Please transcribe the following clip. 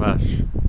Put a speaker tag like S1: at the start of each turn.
S1: Vash.